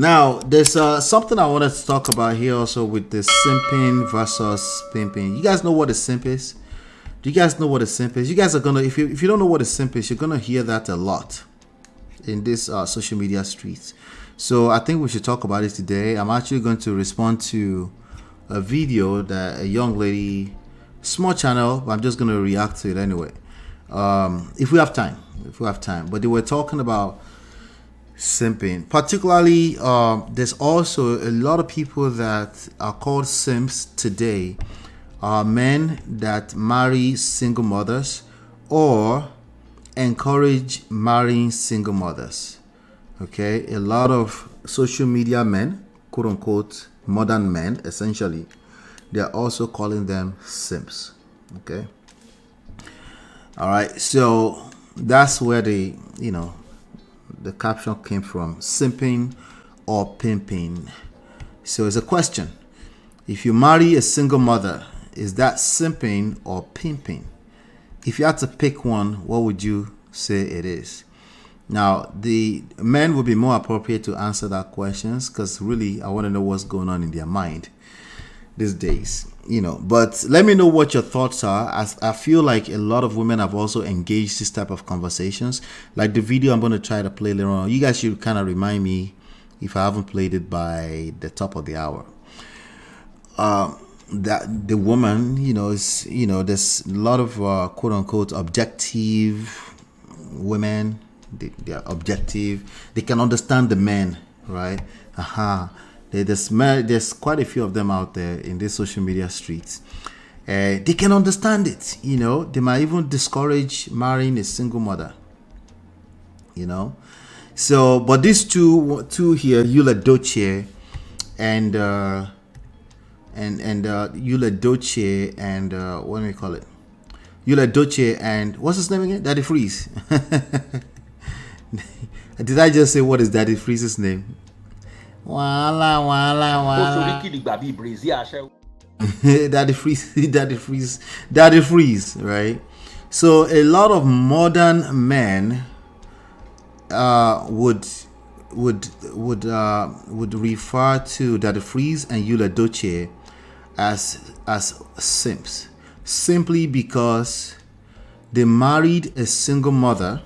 Now, there's uh, something I wanted to talk about here also with the simping versus pimping. You guys know what a simp is? Do you guys know what a simp is? You guys are gonna, if you if you don't know what a simp is, you're gonna hear that a lot in this uh, social media streets. So I think we should talk about it today. I'm actually going to respond to a video that a young lady, small channel, but I'm just gonna react to it anyway. Um, if we have time, if we have time. But they were talking about simping. Particularly, um, there's also a lot of people that are called simps today are men that marry single mothers or encourage marrying single mothers. Okay, a lot of social media men, quote unquote, modern men, essentially, they are also calling them simps. Okay, all right, so that's where the you know the caption came from simping or pimping. So it's a question. If you marry a single mother, is that simping or pimping? If you had to pick one, what would you say it is? Now, the men would be more appropriate to answer that questions because really I want to know what's going on in their mind these days you know but let me know what your thoughts are. As i feel like a lot of women have also engaged this type of conversations. Like the video i'm going to try to play later on you guys should kind of remind me if i haven't played it by the top of the hour. Um that the woman you know is you know there's a lot of uh, quote unquote objective women. They, they are objective. They can understand the men right? Uh-huh there's there's quite a few of them out there in these social media streets. Uh, they can understand it, you know. They might even discourage marrying a single mother, you know. So, but these two two here, Yul Edochie and uh, and and uh, Yul Edochie and uh, what do we call it? Yul Edochie and what's his name again? Daddy Freeze. Did I just say what is Daddy Freeze's name? Wàhálà wàhálà wàhálà. ó sorí kìlìgbà bíi brazil aṣẹ́wó. daddy freeze daddy freeze daddy freeze right so a lot of modern men uh, would would would uh, would refer to daddy freeze and Yul Edochie as as simps simply because they married a single mother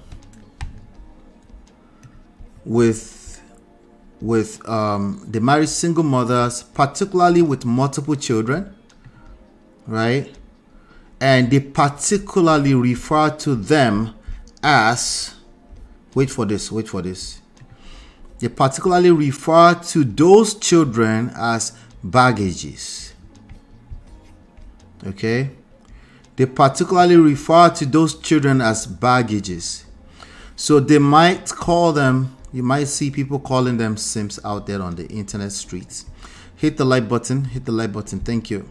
with with um, the married single mothers, particularly with multiple children, right? And they particularly refer to them as, wait for this, wait for this. They particularly refer to those children as baggages. Okay? They particularly refer to those children as baggages. So they might call them you might see people calling them simps out there on the internet streets. Hit the like button, hit the like button. Thank you.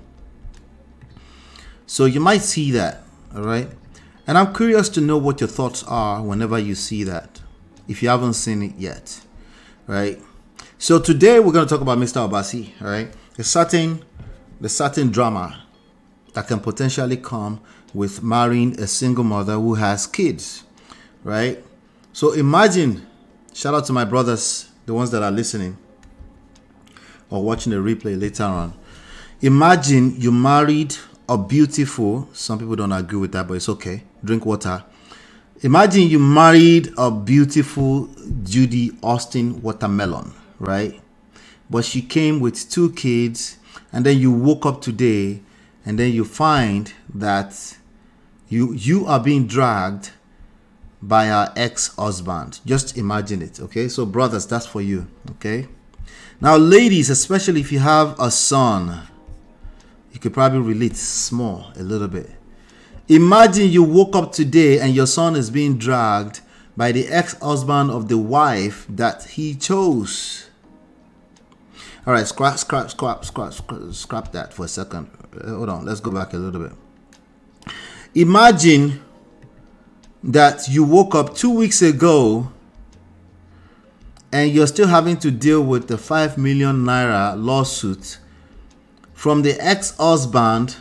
So you might see that, all right? And I'm curious to know what your thoughts are whenever you see that, if you haven't seen it yet, right? So today we're going to talk about Mr. Obasi, all right? The certain, the certain drama that can potentially come with marrying a single mother who has kids, right? So imagine Shout out to my brothers, the ones that are listening or watching the replay later on. Imagine you married a beautiful, some people don't agree with that, but it's okay. Drink water. Imagine you married a beautiful Judy Austin watermelon, right? But she came with two kids, and then you woke up today, and then you find that you you are being dragged by our ex-husband. Just imagine it, okay? So brothers, that's for you, okay? Now ladies, especially if you have a son, you could probably relate small a little bit. Imagine you woke up today and your son is being dragged by the ex-husband of the wife that he chose. All right, scrap, scrap, scrap, scrap, scrap, scrap that for a second. Uh, hold on, let's go back a little bit. Imagine that you woke up two weeks ago and you're still having to deal with the 5 million naira lawsuit from the ex husband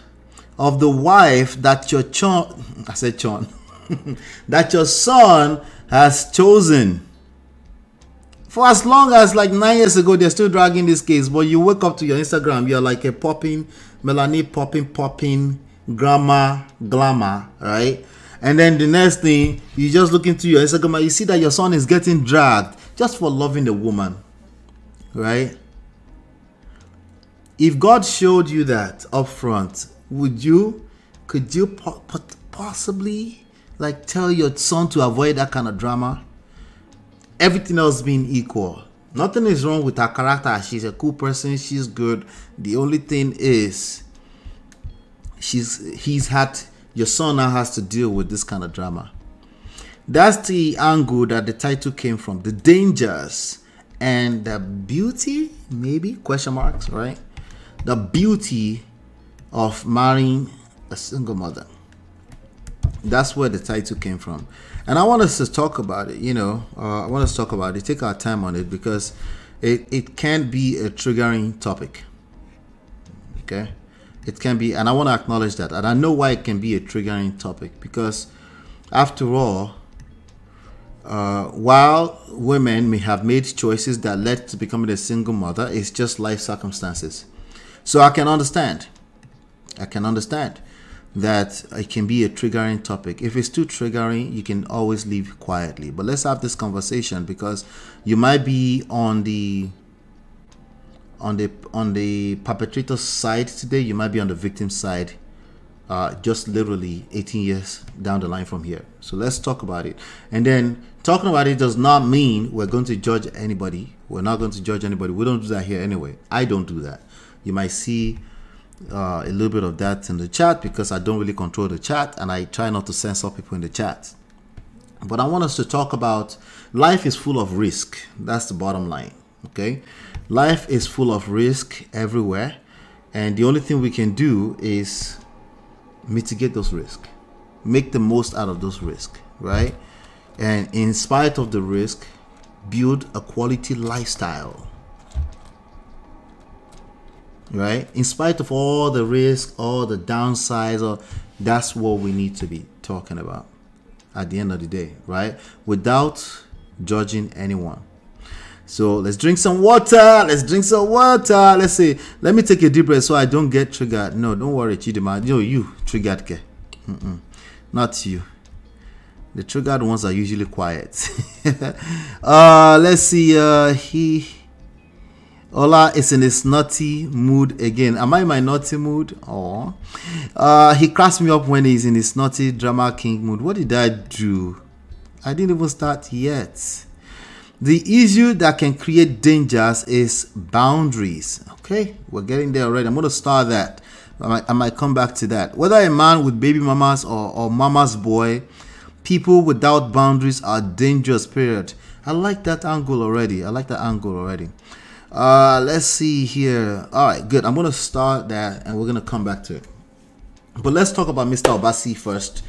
of the wife that your chon, I said chon, that your son has chosen For as long as like nine years ago, they're still dragging this case, but you wake up to your Instagram, you're like a popping, Melanie popping, popping, grammar, glamour, right? And then the next thing, you just look into your Instagram, you see that your son is getting dragged just for loving the woman, right? If God showed you that up front, would you, could you po- possibly like tell your son to avoid that kind of drama? Everything else being equal. Nothing is wrong with her character. She's a cool person. She's good. The only thing is, she's he's had your son now has to deal with this kind of drama. That's the angle that the title came from. The dangers and the beauty, maybe question marks, right? The beauty of marrying a single mother. That's where the title came from. And I want us to talk about it, you know, uh, I want us to talk about it, take our time on it because it, it can be a triggering topic. Okay? It can be, and I want to acknowledge that. And I know why it can be a triggering topic because, after all, uh, while women may have made choices that led to becoming a single mother, it's just life circumstances. So I can understand. I can understand that it can be a triggering topic. If it's too triggering, you can always leave quietly. But let's have this conversation because you might be on the on the on the perpetrator side today. You might be on the victim side. Uh, just literally 18 years down the line from here. So let's talk about it. And then talking about it does not mean we're going to judge anybody. We're not going to judge anybody. We don't do that here anyway. I don't do that. You might see uh, a little bit of that in the chat because I don't really control the chat and I try not to censor people in the chat. But I want us to talk about life is full of risk. That's the bottom line. Okay. Life is full of risk everywhere. And the only thing we can do is mitigate those risks, make the most out of those risks, right? And in spite of the risk, build a quality lifestyle right? In spite of all the risk, all the downsides, or that's what we need to be talking about at the end of the day, right? Without judging anyone. So let's drink some water. Let's drink some water. Let's see. Let me take a deep breath so I don't get triggered. No, don't worry, Chidima. You, you triggered. Ke. Mm-mm. Not you. The triggered ones are usually quiet. uh, let's see. Uh, he Ola is in his naughty mood again. Am I in my naughty mood? Oh, uh, he cracks me up when he's in his naughty drama king mood. What did I do? I didn't even start yet. The issue that can create dangers is boundaries. Okay, we're getting there already. I'm going to start that. I might, I might come back to that. Whether a man with baby mamas or, or mama's boy, people without boundaries are dangerous, period. I like that angle already. I like that angle already. Uh, let's see here. All right, good. I'm going to start that and we're going to come back to it. But let's talk about Mr. Obasi first.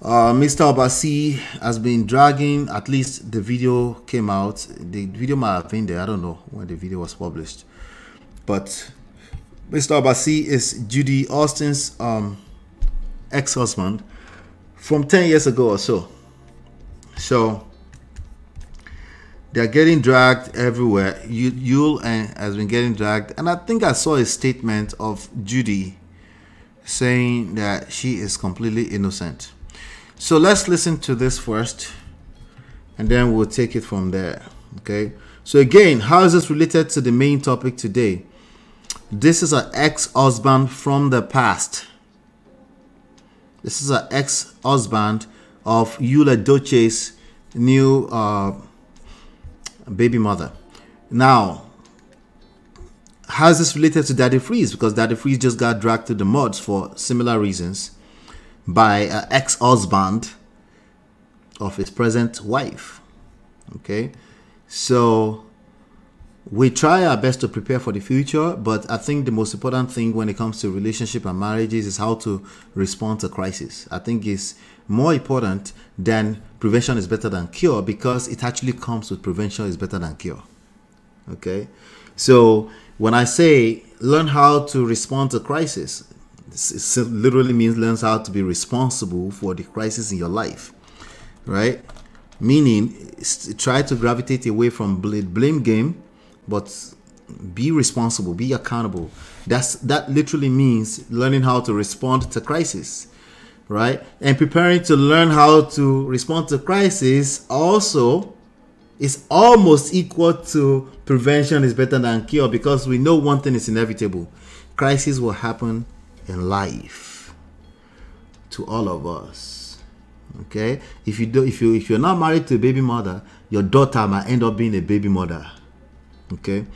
Uh, Mr. Obasi has been dragging, at least the video came out. The video might have been there. I don't know when the video was published. But Mr. Obasi is Judy Austin's um, ex-husband from 10 years ago or so. So they're getting dragged everywhere. You, and has been getting dragged, and I think I saw a statement of Judy saying that she is completely innocent. So let's listen to this first, and then we'll take it from there. Okay. So again, how is this related to the main topic today? This is an ex-husband from the past. This is an ex-husband of Yul Edochie's new uh, baby mother. Now, how is this related to Daddy Freeze? Because Daddy Freeze just got dragged to the muds for similar reasons by an ex-husband of his present wife. Okay, so we try our best to prepare for the future, but I think the most important thing when it comes to relationship and marriages is how to respond to crisis. I think it's more important than prevention is better than cure because it actually comes with prevention is better than cure. Okay, so when I say learn how to respond to crisis, it literally means learns how to be responsible for the crisis in your life, right? meaning try to gravitate away from blame game, but be responsible, be accountable. That's that literally means learning how to respond to crisis, right? And preparing to learn how to respond to crisis also is almost equal to prevention is better than cure because we know one thing is inevitable. Crisis will happen in life to all of us. Okay? If you do if you if you're not married to a baby mother, your daughter might end up being a baby mother. Okay?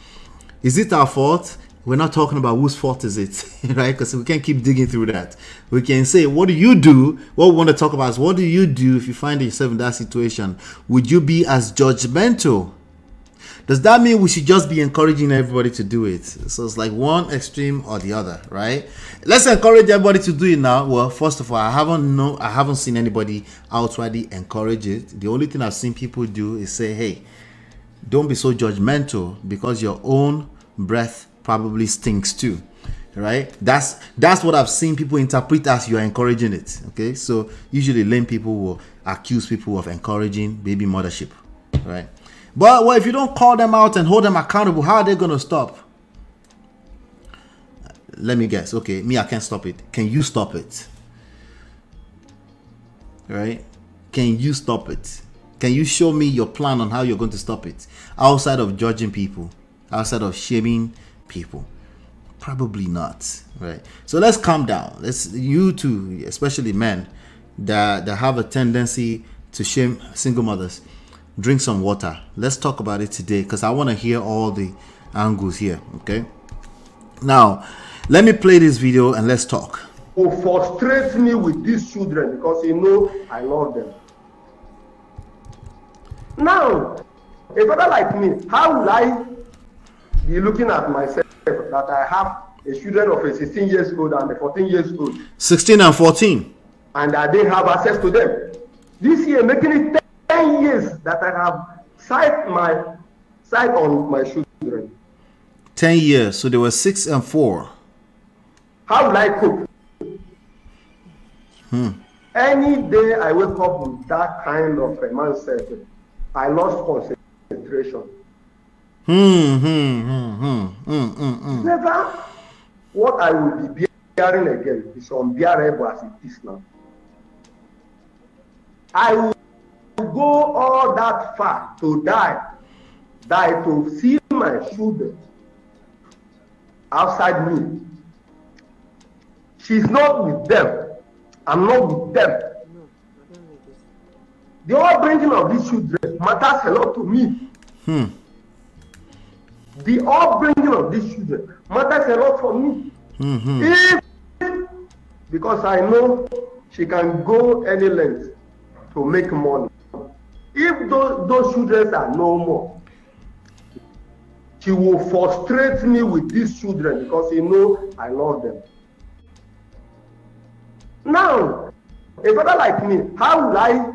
Is it our fault? We're not talking about whose fault is it, right? Because we can't keep digging through that. We can say, what do you do? What we want to talk about is what do you do if you find yourself in that situation? Would you be as judgmental? Does that mean we should just be encouraging everybody to do it? So it's like one extreme or the other, right? Let's encourage everybody to do it now. Well, first of all, I haven't know I haven't seen anybody outwardly encourage it. The only thing I've seen people do is say, hey, don't be so judgmental because your own breath probably stinks too right that's that's what i've seen people interpret as you're encouraging it okay so usually lame people will accuse people of encouraging baby mothership right but well if you don't call them out and hold them accountable? How are they going to stop? Let me guess. Okay me i can't stop it. Can you stop it? Right? Can you stop it? Can you show me your plan on how you're going to stop it? Outside of judging people. Outside of shaming people? Probably not, right? So let's calm down. Let's you two, especially men that that have a tendency to shame single mothers. Drink some water. Let's talk about it today because I want to hear all the angles here. Okay. Now, let me play this video and let's talk. Who frustrates me with these children because you know I love them. Now, a father like me, how will I be looking at myself that I have a children of a 16 years old and a 14 years old. 16 and 14. And I didn't have access to them. This year, making it 10 years that I have sight my sight on my children. 10 years, so they were 6 and 4. How will I cope? Hmm. Any day I wake up with that kind of a mindset, I lost concentration. Hmm, hmm, hmm, hmm, hmm, hmm, hmm. Never what I will be bearing again is unbearable as it is now. I will go all that far to die, die to see my children outside me. She's not with them. I'm not with them. The upbringing of these children matters a lot to me. Hmm. The upbringing of these children matters a lot for me. Mm-hmm. If, because I know she can go any length to make money. If those, those children are no more, she will frustrate me with these children because you know I love them. Now, a brother like me, how will I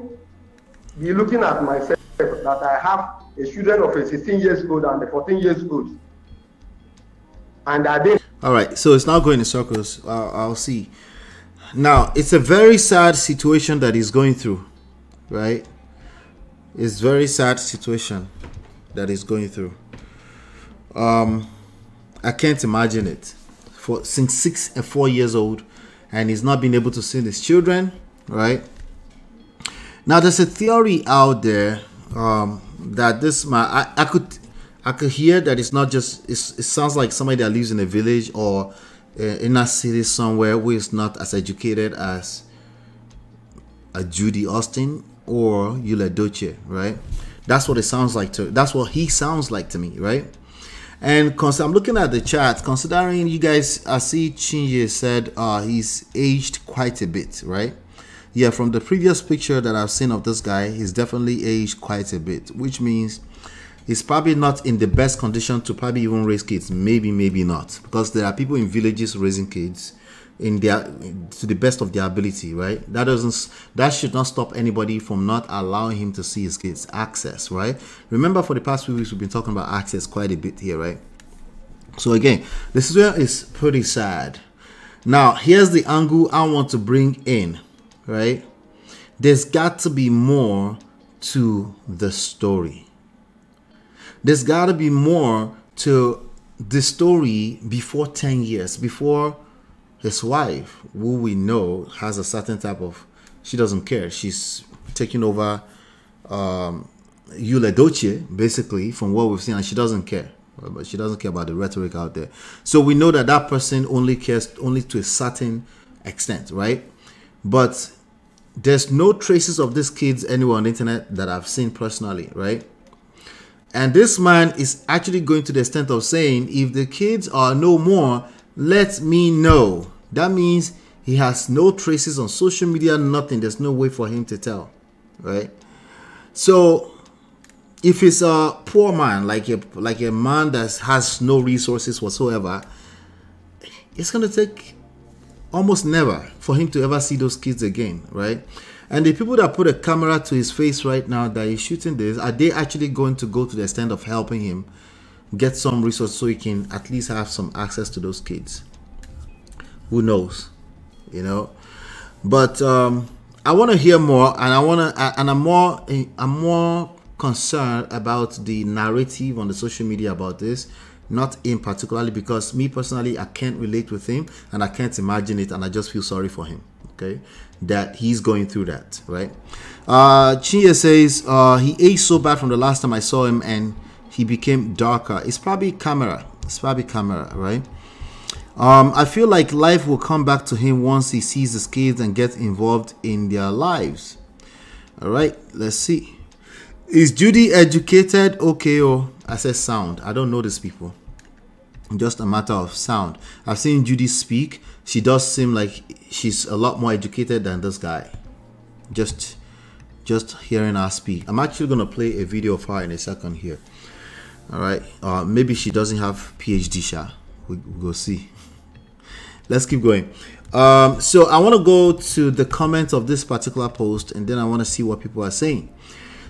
be looking at myself that I have a children of a 16 years old and a 14 years old? And I they? All right, so it's now going in circles. I'll see. Now, it's a very sad situation that he's going through, right? It's very sad situation that he's going through. Um, I can't imagine it. For since six and four years old, and he's not been able to see his children, right? Now there's a theory out there um, that this man I, I could I could hear that it's not just it's, it sounds like somebody that lives in a village or uh, in a city somewhere who is not as educated as a Judy Austin or Yul Edochie, right? That's what it sounds like to that's what he sounds like to me, right? And I'm looking at the chat, considering you guys, I see Chinje said uh, he's aged quite a bit, right? Yeah, from the previous picture that I've seen of this guy, he's definitely aged quite a bit, which means he's probably not in the best condition to probably even raise kids. Maybe, maybe not, because there are people in villages raising kids in their to the best of their ability right? That doesn't that should not stop anybody from not allowing him to see his kids access right? Remember for the past few weeks we've been talking about access quite a bit here right? So again this is where it's pretty sad. Now here's the angle i want to bring in right? There's got to be more to the story. There's got to be more to the story before 10 years, before his wife, who we know has a certain type of, she doesn't care. She's taking over um, Yul Edochie, basically, from what we've seen, and she doesn't care. But she doesn't care about the rhetoric out there. So we know that that person only cares only to a certain extent, right? But there's no traces of these kids anywhere on the internet that I've seen personally, right? And this man is actually going to the extent of saying, if the kids are no more, let me know. That means he has no traces on social media, nothing. There's no way for him to tell, right? So if it's a poor man, like a like a man that has no resources whatsoever, it's gonna take almost never for him to ever see those kids again, right? And the people that put a camera to his face right now that he's shooting this, are they actually going to go to the extent of helping him get some resources so he can at least have some access to those kids? Who knows? You know? But um I want to hear more and I want to and I'm more I'm more concerned about the narrative on the social media about this not in particularly because me personally I can't relate with him and I can't imagine it and I just feel sorry for him. Okay, that he's going through that, right? Uh Chia says uh he aged so bad from the last time I saw him and he became darker. It's probably camera. It's probably camera, right? Um, I feel like life will come back to him once he sees his kids and gets involved in their lives. All right, let's see. Is Judy educated? Okay, oh, I said sound. I don't know these people. Just a matter of sound. I've seen Judy speak. She does seem like she's a lot more educated than this guy. Just, just hearing her speak. I'm actually gonna play a video of her in a second here. All right. Uh, maybe she doesn't have PhD. Sha. We, we'll see. Let's keep going. Um, so I want to go to the comments of this particular post, and then I want to see what people are saying.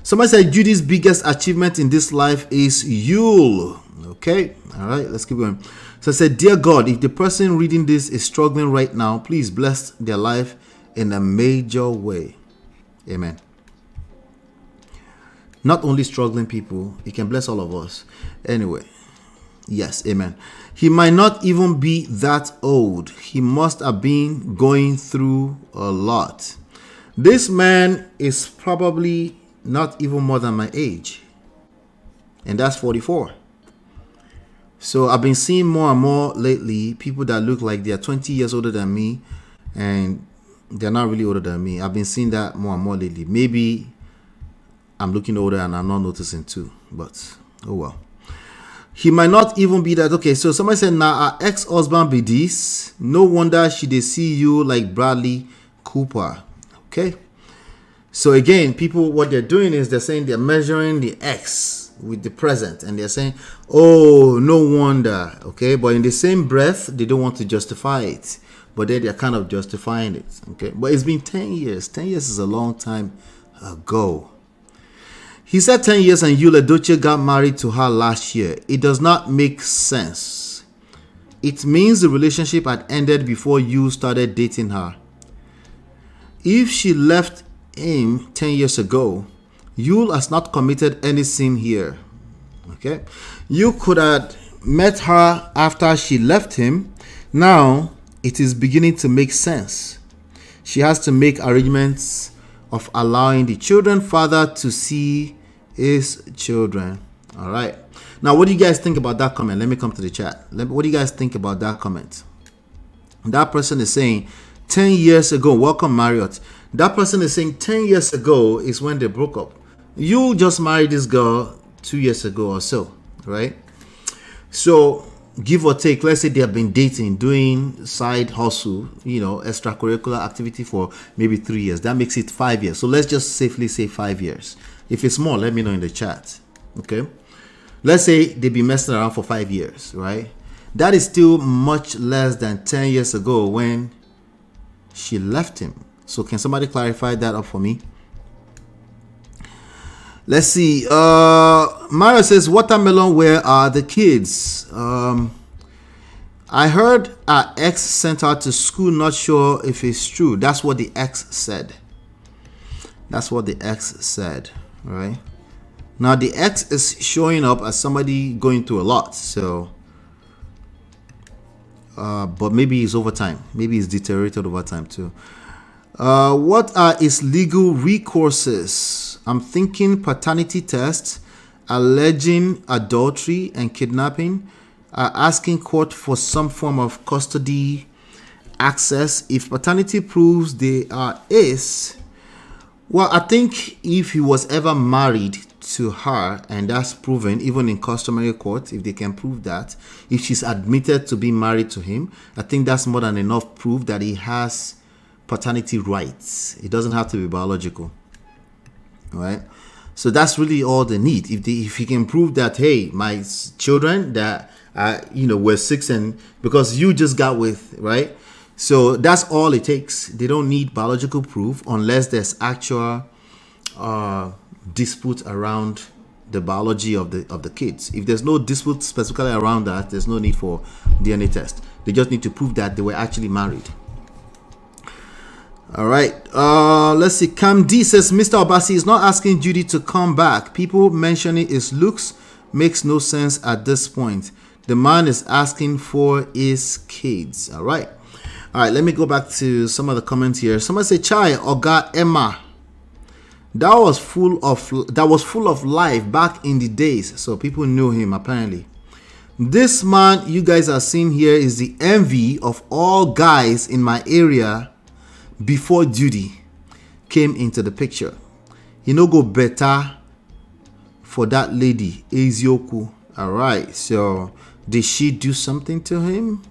Somebody said Judy's biggest achievement in this life is Yul. Okay, all right, let's keep going. So I said, Dear God, if the person reading this is struggling right now, please bless their life in a major way. Amen. Not only struggling people, He can bless all of us. Anyway, yes, amen. He might not even be that old. He must have been going through a lot. This man is probably not even more than my age. And that's 44. So I've been seeing more and more lately people that look like they're 20 years older than me and they're not really older than me. I've been seeing that more and more lately. Maybe I'm looking older and I'm not noticing too, but oh well. He might not even be that. Okay, so somebody said, now nah, our ex-husband be this. No wonder she they see you like Bradley Cooper. Okay. So again, people what they're doing is they're saying they're measuring the ex with the present and they're saying, "Oh, no wonder." Okay, but in the same breath, they don't want to justify it, but then they're kind of justifying it. Okay, but it's been 10 years. 10 years is a long time ago. He said 10 years and Yul Edochie got married to her last year. It does not make sense. It means the relationship had ended before you started dating her. If she left him 10 years ago, Yul has not committed any sin here. Okay? You could have met her after she left him. Now it is beginning to make sense. She has to make arrangements of allowing the children father to see his children. All right. Now, what do you guys think about that comment? Let me come to the chat. Let Me, what do you guys think about that comment? That person is saying, 10 years ago, welcome Marriott. That person is saying 10 years ago is when they broke up. You just married this girl two years ago or so, right? So, give or take, let's say they have been dating, doing side hustle, you know, extracurricular activity for maybe three years. That makes it five years. So, let's just safely say five years. If it's more, let me know in the chat, okay? Let's say they've been messing around for five years, right? That is still much less than 10 years ago when she left him so can somebody clarify that up for me? Let's see. Uh, Mario says, "Watermelon, where are the kids?" Um, I heard our ex sent her to school. Not sure if it's true. That's what the ex said. That's what the ex said. Right? Now the X is showing up as somebody going through a lot, so uh, but maybe it's over time. Maybe it's deteriorated over time too. Uh, what are its legal recourses? I'm thinking paternity tests, alleging adultery and kidnapping, uh, asking court for some form of custody access. If paternity proves they are is, well, I think if he was ever married to her and that's proven even in customary court if they can prove that if she's admitted to be married to him i think that's more than enough proof that he has paternity rights. It doesn't have to be biological right? So that's really all they need. If they, if he can prove that hey my children that uh, you know were six and because you just got with right so that's all it takes they don't need biological proof unless there's actual uh dispute around the biology of the of the kids. If there's no dispute specifically around that, there's no need for DNA test. They just need to prove that they were actually married. All right. Uh, let's see. Cam D says Mr. Obasi is not asking Judy to come back. People mentioning his looks makes no sense at this point. The man is asking for his kids. All right. All right. Let me go back to some of the comments here. Someone say Chai Oga Emma that was full of that was full of life back in the days so people knew him apparently this man you guys are seeing here is the envy of all guys in my area before Judy came into the picture he no go better for that lady ezioku all right so did she do something to him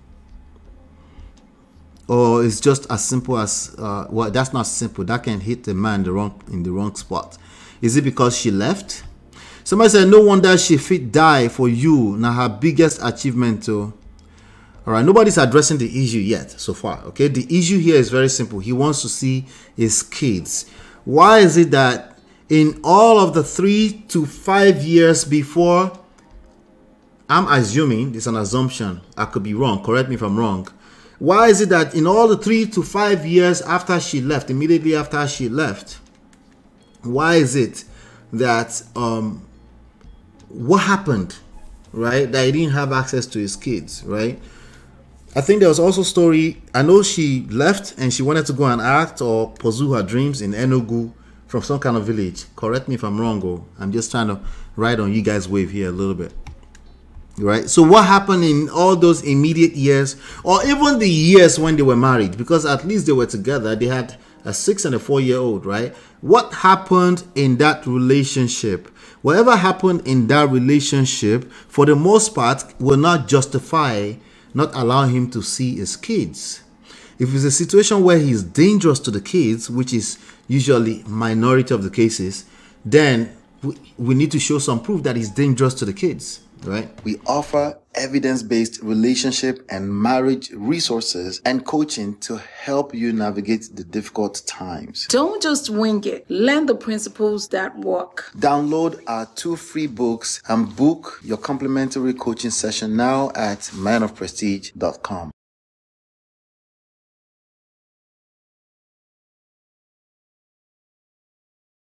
or it's just as simple as uh, well that's not simple. That can hit the man the wrong in the wrong spot. Is it because she left? Somebody said no wonder she fit die for you. Now her biggest achievement too all right nobody's addressing the issue yet so far okay? The issue here is very simple. He wants to see his kids. Why is it that in all of the three to five years before i'm assuming it's an assumption. I could be wrong. Correct me if i'm wrong why is it that in all the three to five years after she left, immediately after she left, why is it that um, what happened, right? That he didn't have access to his kids, right? I think there was also story. I know she left and she wanted to go and act or pursue her dreams in Enugu from some kind of village. Correct me if I'm wrong, or I'm just trying to ride on you guys' wave here a little bit right? So what happened in all those immediate years or even the years when they were married because at least they were together they had a six and a four year old right? What happened in that relationship? Whatever happened in that relationship for the most part will not justify not allowing him to see his kids. If it's a situation where he's dangerous to the kids which is usually minority of the cases then we need to show some proof that he's dangerous to the kids right? We offer evidence based relationship and marriage resources and coaching to help you navigate the difficult times. Don't just wing it, learn the principles that work. Download our two free books and book your complimentary coaching session now at manofprestige.com.